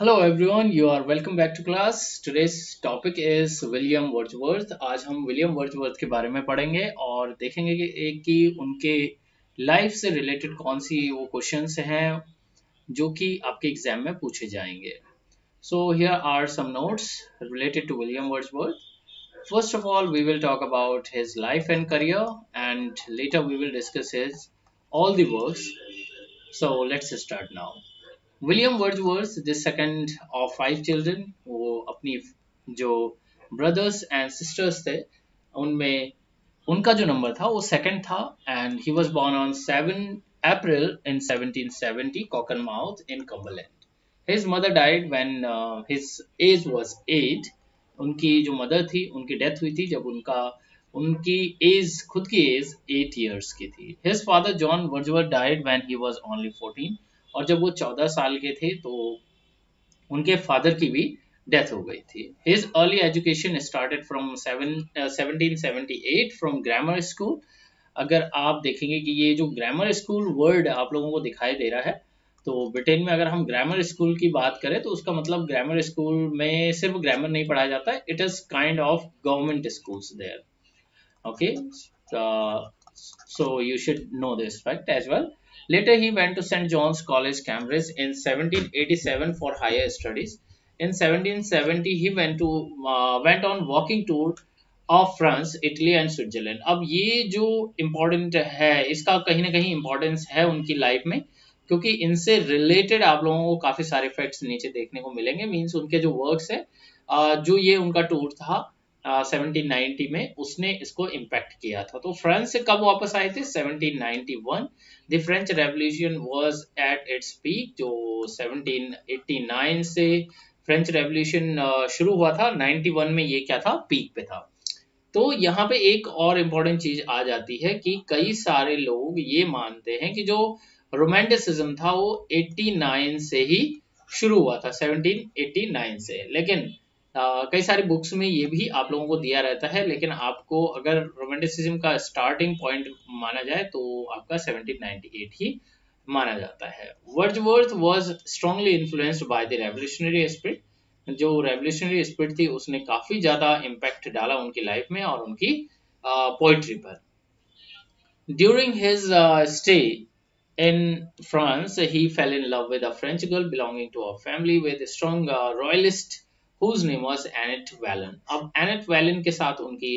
Hello everyone you are welcome back to class today's topic is William Wordsworth आज हम William Wordsworth के बारे में पढ़ेंगे और देखेंगे कि उनके लाइफ से रिलेटेड कौन सी वो क्वेश्चंस हैं जो कि आपके एग्ज़ाम में पूछे जाएँगे। So here are some notes related to William Wordsworth first of all we will talk about his life and career and later we will discuss his all work so let's start now William Wordsworth the second of five children वो अपनी जो brothers and sisters थे, उनमें, उनका जो number था, वो second था and he was born on 7 April in 1770 Cockermouth in Cumberland his mother died when his age was 8 उनकी जो मदर थी, उनकी डेथ हुई थी जब उनका, उनकी एज खुद की एज 8 इयर्स की थी. His father John Wordsworth died when he was only 14 और जब वो चौदह साल के थे तो उनके फादर की भी डेथ हो गई थी। His early education started from seventeen seventy eight from grammar school अगर आप देखेंगे कि ये जो ग्रामर स्कूल वर्ड आप लोगों को दिखाई दे रहा है तो ब्रिटेन में अगर हम ग्रामर स्कूल की बात करें तो उसका मतलब ग्रामर स्कूल में सिर्फ़ ग्रामर नहीं पढ़ाया जाता है it is kind of government schools there okay so you should know this fact as well. Later, he went to St. John's College, Cambridge in 1787 for higher studies. In 1770, he went to uh, went on walking tour of France Italy and Switzerland अब ये जो important है इसका कहीं ना कहीं importance है उनकी लाइफ में क्योंकि इनसे रिलेटेड आप लोगों को काफ़ी सारे फैक्ट्स नीचे देखने को मिलेंगे मींस उनके जो वर्क्स है जो ये उनका टूर था 1790 में उसने इसको इम्पैक्ट किया था। तो फ्रांस से कब वापस आए थे? 1791 the French revolution was at its peak जो 1789 से फ्रेंच रेवोल्यूशन शुरू हुआ था। 91 में ये क्या था? पीक पे था। तो यहाँ पे एक और इम्पोर्टेंट चीज़ आ जाती है कि कई सारे लोग ये मानते हैं कि जो रोमांटिसिज्म था, वो 89 से ही शुरू हुआ था 1789 से। लेकिन कई सारी बुक्स में ये भी आप लोगों को दिया रहता है लेकिन आपको अगर रोमांटिसिज्म का स्टार्टिंग पॉइंट माना जाए तो आपका 1798 ही माना जाता है। Wordsworth was strongly influenced by the revolutionary spirit जो रेवोल्यूशनरी स्पिरिट थी उसने काफ़ी ज़्यादा इम्पैक्ट डाला उनकी लाइफ में और उनकी पोइट्री पर। During his stay in France, he fell in love with a French girl belonging to a family with strong uh, royalist whose name was Annette Wallon. अब Annette Wallon के साथ उनकी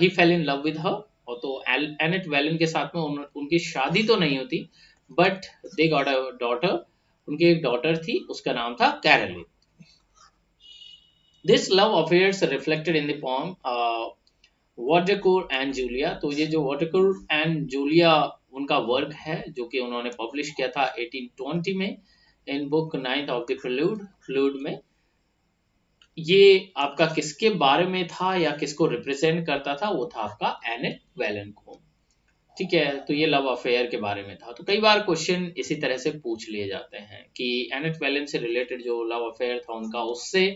he fell in love with her और तो Annette Velan के साथ में उन, उनकी शादी तो नहीं होती but they got a daughter उनकी एक डॉटर थी उसका नाम था Caroline this love affairs reflected in the poem Vaudracour and Julia तो ये जो वाटरकोर एंड जूलिया उनका वर्क है जो कि उन्होंने पब्लिश किया था 1820 में in book ninth of the prelude prelude में। ये आपका किसके बारे में था या किसको रिप्रेजेंट करता था, वो था आपका एनेट वेलन को ठीक है तो ये लव अफेयर के बारे में था। तो कई बार क्वेश्चन इसी तरह से पूछ लिए जाते हैं कि एनेट वेलन से रिलेटेड जो लव अफेयर था उनका, उससे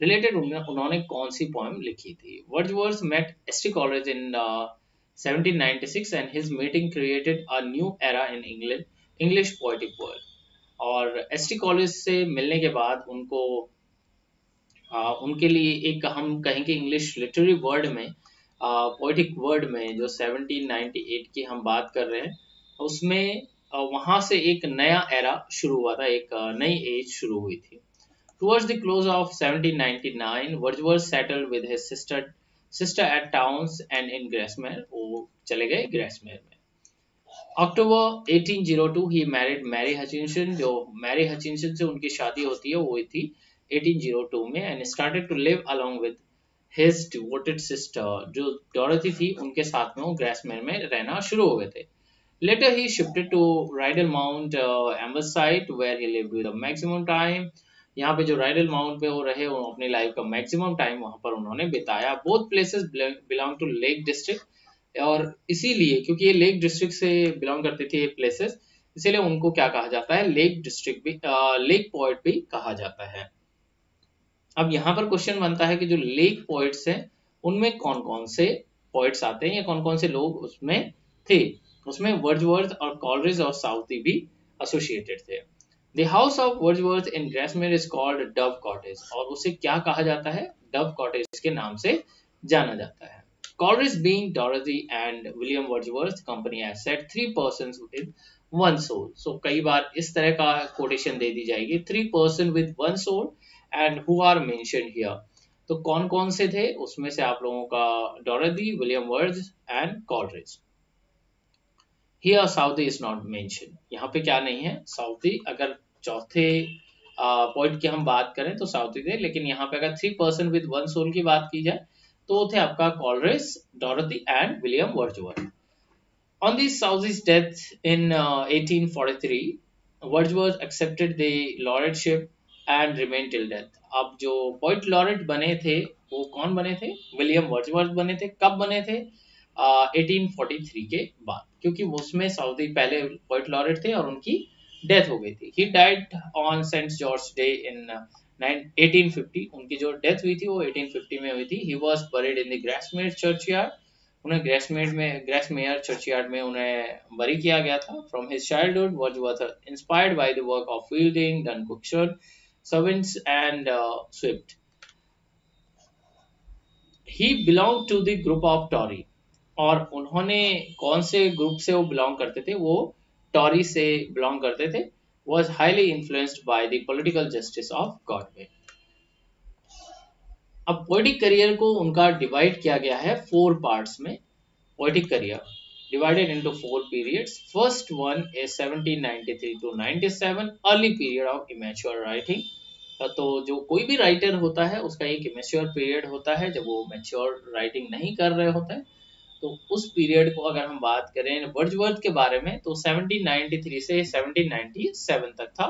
रिलेटेड उन्होंने कौन सी पोएम लिखी थी? Wordsworth met ST Coleridge in 1796 and his meeting created a new era in England, English poetic world और एसटी कॉलेज से मिलने के बाद उनको आ, उनके लिए एक हम कहेंगे इंग्लिश लिटरेरी वर्ड में पोइटिक वर्ड में जो 1798 की हम बात कर रहे हैं उसमें वहाँ से एक नया एरा शुरू हुआ था एक नई एज शुरू हुई थी। Towards the close of 1799 Wordsworth settled with his sister sister at Towns End in Grasmere वो चले गए ग्रेसमेयर में। October 1802 he married Mary Hutchinson जो मैरी हचिनसन से उनकी शादी होती है, वो थी 1802 में and started to live along with his devoted sister जो डॉरथी थी, उनके साथ में वो ग्रेसमेर में रहना शुरू हो गए थे। Later he shifted to Rydal Mount Ambleside where he lived with maximum time यहाँ पे जो राइडल माउंट पे वो रहे, वो अपनी लाइफ का मैक्सिमम टाइम वहाँ पर उन्होंने बिताया। Both places belong to lake district और इसीलिए क्योंकि ये लेक डिस्ट्रिक्ट से बिलोंग करते थे ये प्लेसेस इसीलिए उनको क्या कहा जाता है? लेक डिस्ट्रिक्ट भी आ, लेक पॉइंट भी कहा जाता है। अब यहाँ पर क्वेश्चन बनता है कि जो लेक पॉइंट्स हैं उनमें कौन कौन से पॉइंट्स आते हैं या कौन कौन से लोग उसमें थे? उसमें वर्ड्सवर्थ और कॉलरेज और साउथी भी एसोसिएटेड थे। The house of Wordsworth in Grasmere is called Dove Cottage और उसे क्या कहा जाता है? डव कॉटेज के नाम से जाना जाता है। Coleridge being Dorothy and William Wordsworth company has said three persons with one soul. So कई बार इस तरह का quotation दे दी जाएगी three person with one soul and who are mentioned here. तो कौन कौन से थे उसमें से आप लोगों का Dorothy William Words and Coleridge here Southey is not mention यहाँ पे क्या नहीं है साउथी अगर चौथे पॉइंट की हम बात करें तो साउथी थे लेकिन यहाँ पे अगर three person with one soul की बात की जाए तो थे आपका Coleridge Dorothy and William On this Southey's death in uh, 1843, Wordsworth accepted the laureateship and remained till death. अब जो पोइट लॉरेट बने थे वो कौन बने थे? विलियम वर्ड्सवर्थ बने थे। कब बने थे? uh, 1843 के बाद। क्योंकि उसमें सऊदी पहले पोइट लॉरेट थे और उनकी डेथ हो गई थी। He died on Saint George day in 1850 उनकी जो डेथ हुई थी वो 1850 में हुई थी। He was buried in the Grasmere churchyard उन्हें ग्रेसमेयर में ग्रेसमेयर चर्चयार्ड में उन्हें बरी किया गया था। From his childhood was inspired by the work of Fielding Don Quixote and uh, Swift. He belonged to the group of Tory और उन्होंने कौन से ग्रुप से वो बिलोंग करते थे? वो टॉरी से बिलोंग करते थे। was highly influenced by the political justice of Godwin. अब पोइटिक करियर को उनका डिवाइड किया गया है फोर पार्ट्स में. Poetic career divided into four periods first one a 1793 to 97 early period of immature writing तो जो कोई भी राइटर होता है, उसका एक इमेच्योर पीरियड होता है जब वो मेच्योर राइटिंग नहीं कर रहे होते हैं। तो उस पीरियड को अगर हम बात करें वर्ड्सवर्थ के बारे में तो 1793 से 1797 तक था।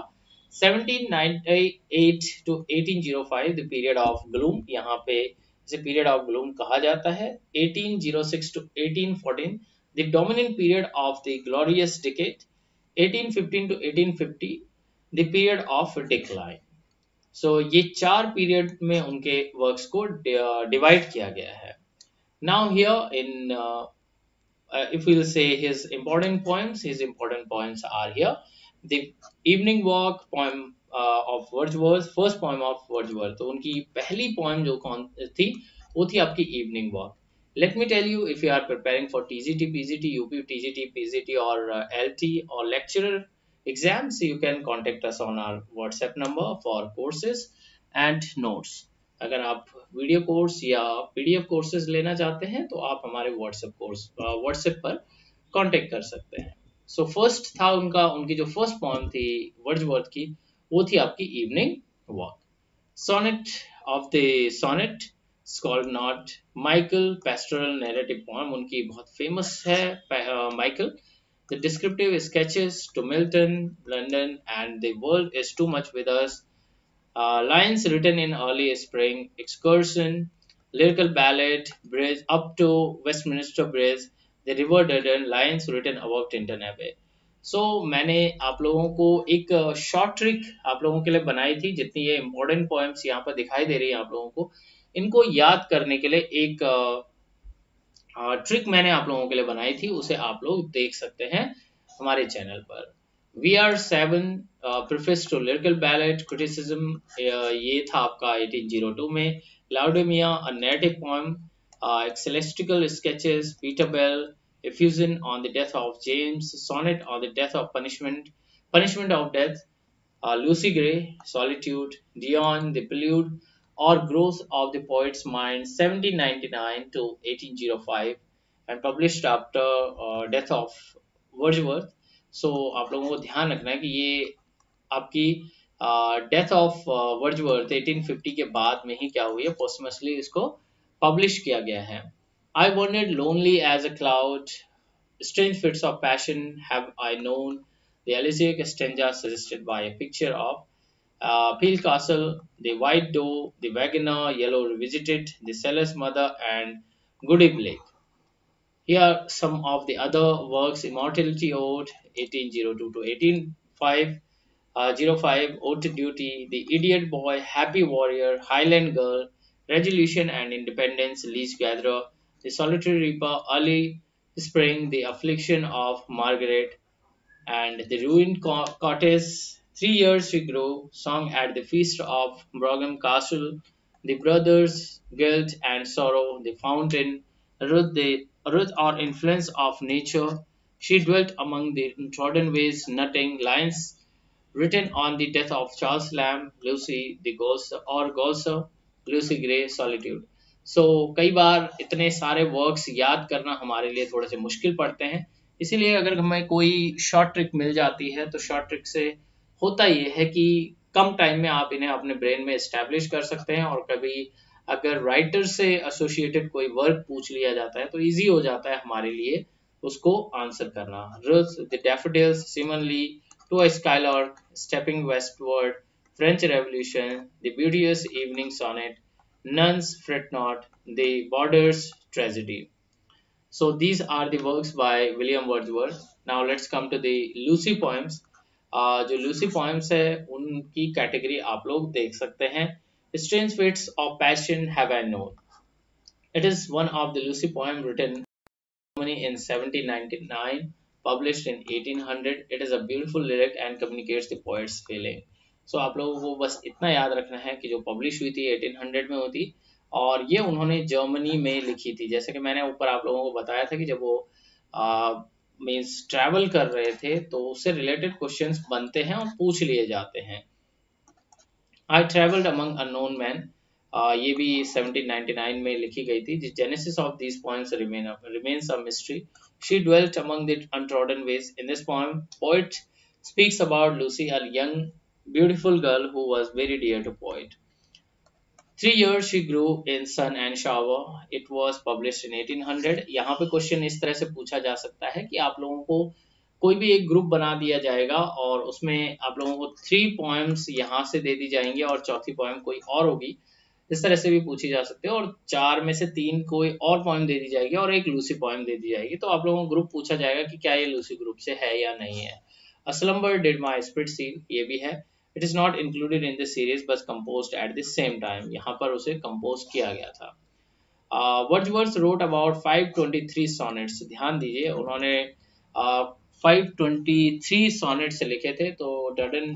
1798 to 1805 the period of gloom यहाँ पे इसे पीरियड ऑफ़ ग्लूम कहा जाता है। 1806 to 1814 the dominant period of the glorious decade 1815 to 1850 the period of decline so, ये चार पीरियड में उनके वर्क्स को डिवाइड किया गया है। now here in uh, uh, if we'll say his important poems his important poems are here the evening walk poem uh, of Wordsworth first poem of Wordsworth तो उनकी पहली poem जो कौन थी वो थी आपकी evening walk let me tell you if you are preparing for TGT, PGT, UP, TGT, PGT or uh, LT or lecturer exams, you can contact us on our WhatsApp number for courses and notes. अगर आप video course या PDF courses लेना चाहते हैं तो आप हमारे WhatsApp course WhatsApp पर कांटेक्ट कर सकते हैं। सो so, फ़र्स्ट था उनका उनकी जो फ़र्स्ट पॉइंट थी वर्ड्सवर्थ की वो थी आपकी evening walk sonnet of the sonnet called not Michael pastoral narrative poem. उनकी बहुत फ़ेमस है Michael. The descriptive sketches to Milton London and the world is too much with us. Uh, lines written in early spring excursion lyrical ballad bridge up to Westminster Bridge the river Dudden lines written about Tinton Abbey so so, मैंने आप लोगों को एक short trick आप लोगों के लिए बनाई थी जितनी ये इंपॉर्टेंट पॉइंट्स यहाँ पर दिखाई दे रही है आप लोगों को इनको याद करने के लिए एक ट्रिक मैंने आप लोगों के लिए बनाई थी उसे आप लोग देख सकते हैं हमारे चैनल पर we are seven preface to lyrical ballad criticism ये था आपका 1802 में Laodamia a native poem sketches peter bell effusion on the death of james sonnet on the death of punishment punishment of death uh, lucy gray solitude dion the prelude or Growth of the Poet's Mind 1799 to 1805 and published after uh, death of Wordsworth. So so, आप लोगों को ध्यान रखना है कि ये आपकी death of Wordsworth 1850 के बाद में ही क्या हुई है? पोस्टमसली इसको पब्लिश किया गया है। I wandered lonely as a cloud strange fits of passion है white doe the Yarrow revisited mother and Goody Blake Here are some of the other works Immortality Ode, 1802 to 1805, uh, 05, Ode to Duty, The Idiot Boy, Happy Warrior, Highland Girl, Resolution and Independence, Lease Gatherer, The Solitary Reaper, Early Spring, The Affliction of Margaret, and The Ruined Cottage, Three years she grew, sung at the feast of Brougham Castle, the brothers' guilt and sorrow, the fountain, Ruth, the Ruth or influence of nature. She dwelt among the trodden ways, nutting lines written on the death of Charles Lamb, Lucy the Ghost or Gosser, Lucy Gray, Solitude. So so, कई बार इतने सारे works याद करना हमारे लिए थोड़े से मुश्किल पड़ते हैं इसीलिए अगर हमें कोई शॉर्ट ट्रिक मिल जाती है तो शॉर्ट ट्रिक से होता ये है कि कम टाइम में आप इन्हें अपने ब्रेन में इस्टेब्लिश कर सकते हैं और कभी अगर राइटर से एसोसिएटेड कोई वर्क पूछ लिया जाता है तो इजी हो जाता है हमारे लिए उसको आंसर करना। Daffodils Simon Lee to a stepping westward French revolution the beauteous evening sonnet nuns, fret not, the borders, tragedy. So, these are the works by william wordsworth. Now, let's come poems. जो Lucy poems है, उनकी category आप लोग देख सकते हैं। Strange fits of passion have I known it is one of the Lucy poem written in 1799 published in 1800 it is a beautiful lyric and communicates the poet's feeling. So, आप लोगों को बस इतना याद रखना है कि जो पब्लिश हुई थी 1800 में होती और ये उन्होंने जर्मनी में लिखी थी। जैसे कि मैंने ऊपर आप लोगों को बताया था कि जब वो मीन्स ट्रैवल कर रहे थे तो उससे रिलेटेड क्वेश्चंस बनते हैं और पूछ लिए जाते हैं। I travelled among unknown men ये भी 1799 में लिखी गई थी। Genesis of this poems remain remains a mystery she dwelt among the untrodden ways in this poem poet speaks about Lucy a young beautiful girl who was very dear to poet three years she grew in sun and shower it was published in 1800 यहाँ पे question इस तरह से पूछा जा सकता है कि आप लोगों को कोई भी एक ग्रुप बना दिया जाएगा और उसमें आप लोगों को थ्री पॉइंट्स यहाँ से दे दी जाएँगी और चौथी पॉइंट कोई और होगी। इस तरह से भी पूछी जा सकती है और चार में से तीन कोई और पॉइंट दे दी जाएगी और एक लूसी पॉइंट दे दी जाएगी। तो आप लोगों को ग्रुप पूछा जाएगा कि क्या ये लूसी ग्रुप से है या नहीं है। A slumber did my spirit seal ये भी है। It is not included in the series बस compose at the same time यहाँ पर उसे कंपोज किया गया था। वर्ड्सवर्थ रोट अबाउट 523 सॉनेट्स ध्यान दीजिए उन्होंने uh, 523 सॉनेट्स लिखे थे तो Duddon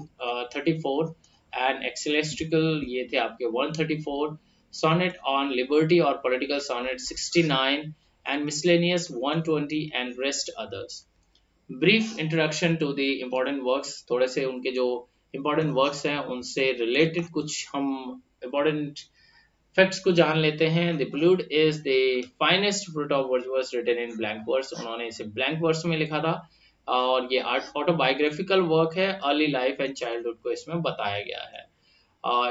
thirty four and ecclesiastical ये थे आपके 134 सोनेट ऑन लिबर्टी और political sonnet 69 and miscellaneous 120 and rest others brief introduction to the important works थोड़े से उनके जो इम्पोर्टेंट वर्क्स हैं, उनसे रिलेटेड कुछ हम इम्पोर्टेंट फैक्ट्स को जान लेते हैं। The prelude is the finest fruit of written in blank verse उन्होंने इसे ब्लैंक वर्स में लिखा था। और ये ऑटोबायोग्राफिकल वर्क है अर्ली लाइफ एंड चाइल्डहुड को इसमें बताया गया है।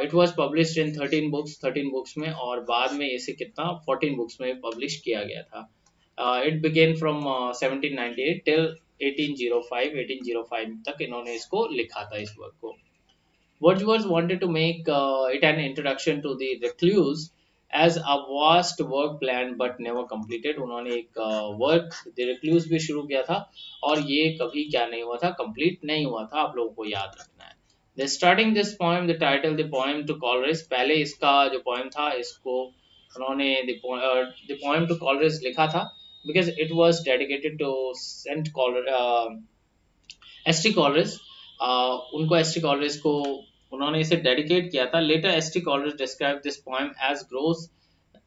It was published in 13 books 13 books में और बाद में इसे कितना 14 बुक्स में पब्लिश किया गया था। इट बिगेन फ्रॉम 1798 टिल 1805 1805 तक इन्होंने इसको लिखा था इस वर्क को। Wordsworth wanted to make uh, it an introduction to the recluse as a vast work plan but never completed उन्होंने एक वर्क रिक्लूज भी शुरू किया था और ये कभी क्या नहीं हुआ था कंप्लीट नहीं हुआ था आप लोगों को याद रखना है। The starting this poem the title the poem to Coleridge पहले इसका जो पोएम था इसको उन्होंने द पोएम टू कॉलरिस लिखा था it was dedicated to Saint Col uh, S T Coleridge उनको एस टी कॉलरिस को उन्होंने इसे डेडिकेट किया था। Later S T Coleridge describe this poem as growth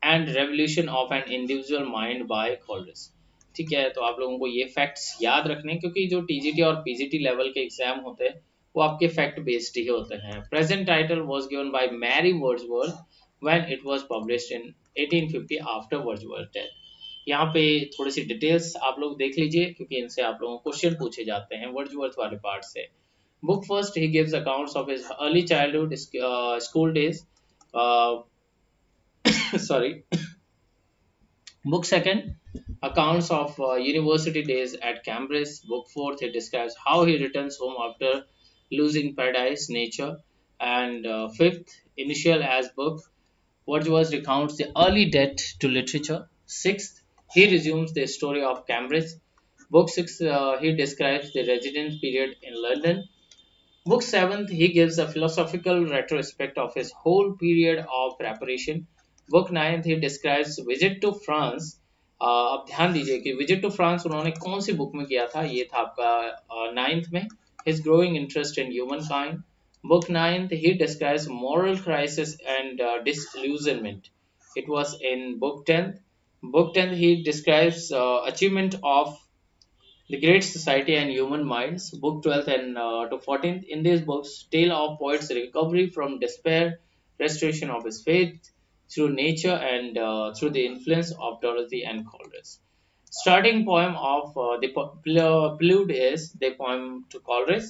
and revolution of an individual mind by Coleridge ठीक है तो आप लोगों को ये फैक्ट्स याद रखने क्योंकि जो टीजीटी और पीजीटी लेवल के एग्ज़ाम होते हैं, वो आपके फैक्ट बेस्ड ही होते हैं। Present title was given by Mary Wordsworth when it was published in 1850 after Wordsworth death यहाँ पे थोड़ी सी डिटेल्स आप लोग देख लीजिए, क्योंकि इनसे आप लोगों को क्वेश्चन पूछे जाते हैं वर्ड्सवर्थ वाले पार्ट से। Book first, he gives accounts of his early childhood, uh, school days. Uh, sorry. Book second, accounts of uh, university days at Cambridge. Book fourth, he describes how he returns home after losing paradise, nature. And uh, fifth, initial as book, Wordsworth recounts the early debt to literature. Sixth, he resumes the story of Cambridge. Book 6, uh, he describes the residence period in London. Book 7, he gives a philosophical retrospect of his whole period of preparation. Book 9, he describes visit to France. Uh, अब ध्यान दीजिए कि visit to France उन्होंने कौन सी book में किया था ये था आपका नाइन्थ uh, में his growing interest in humankind. Book 9, he describes moral crisis and uh, disillusionment. It was in Book 10. Book 10, he describes uh, achievement of the Great Society and Human Minds, Book 12 and uh, to 14th. In these books, tale of poet's recovery from despair, restoration of his faith through nature and uh, through the influence of Dorothy and Coleridge. Starting poem of uh, the prelude is the poem to Coleridge.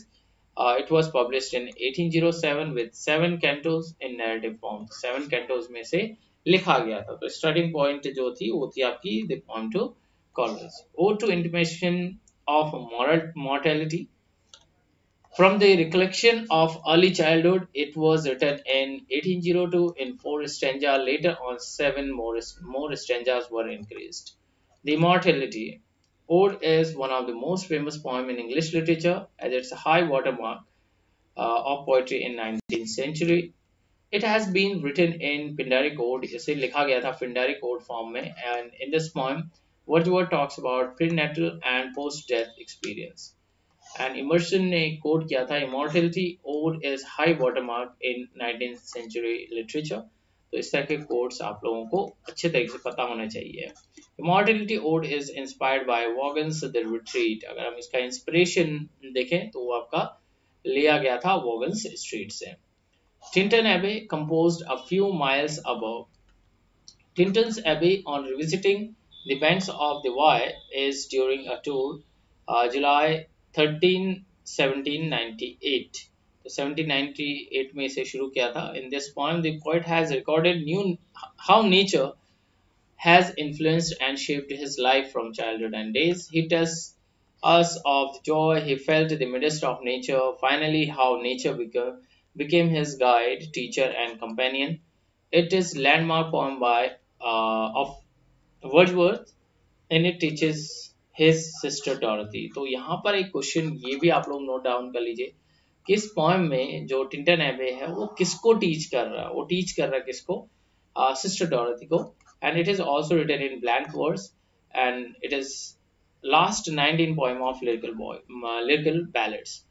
Uh, it was published in 1807 with seven cantos in narrative form. Seven cantos में से लिखा गया था तो starting point जो थी वो थी आपकी the poem to Coleridge. Ode to intimation of moral mortality. From the recollection of early childhood, it was written in 1802 in four stanzas. Later on, seven more, more stanzas were increased. The Immortality Ode is one of the most famous poems in English literature as it's a high watermark uh, of poetry in 19th century. It has been written in Pindaric Ode, इसे लिखा गया था Pindaric Ode form में and in this poem Wordsworth talks about prenatal and post-death experience. And Emerson ने quote किया था Immortality Ode is high watermark in 19th century literature. तो इस तरह के कोड्स आप लोगों को अच्छे तरीके से पता होना चाहिए immortality ode is inspired by Vaughan's the retreat अगर हम इसका इंस्पिरेशन देखें तो वो आपका लिया गया था वॉगन्स स्ट्रीट से Tintern Abbey composed a few miles above. Tinton's Abbey on revisiting the banks of the Wye is during a tour uh, July 13, 1798. 1798 में इसे शुरू किया था in this poem the poet has recorded new how nature has influenced and shaped his life from childhood and days he tells us of the joy he felt in the midst of nature finally how nature became, became his guide teacher and companion it is landmark poem by uh, of Wordsworth and it teaches his sister Dorothy. तो यहाँ पर एक question ये भी आप लोग note down कर लीजिए किस पॉइम में जो टिंटन एबे है वो किसको टीच कर रहा है? वो टीच कर रहा है किसको? सिस्टर uh, डोरथी को। And it is also written in blank words and it is last 19 poem of lyrical lyrical ballads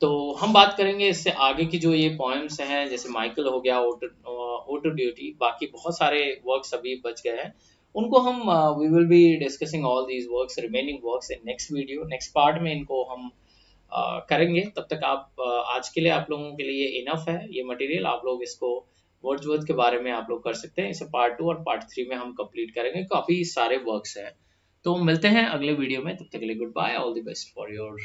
तो हम बात करेंगे इससे आगे की जो ये पोएम्स हैं जैसे माइकल हो गया ओटो ड्यूटी बाकी बहुत सारे वर्क्स अभी बच गए हैं। उनको हम we will be discussing all these works remaining works in next video next part में इनको हम करेंगे। तब तक आप आज के लिए आप लोगों के लिए इनफ है ये मटेरियल आप लोग इसको वर्ड्सवर्थ के बारे में आप लोग कर सकते हैं। इसे पार्ट टू और पार्ट थ्री में हम कंप्लीट करेंगे। काफ़ी सारे वर्क्स हैं। तो मिलते हैं अगले वीडियो में। तब तक के लिए good bye all the best for your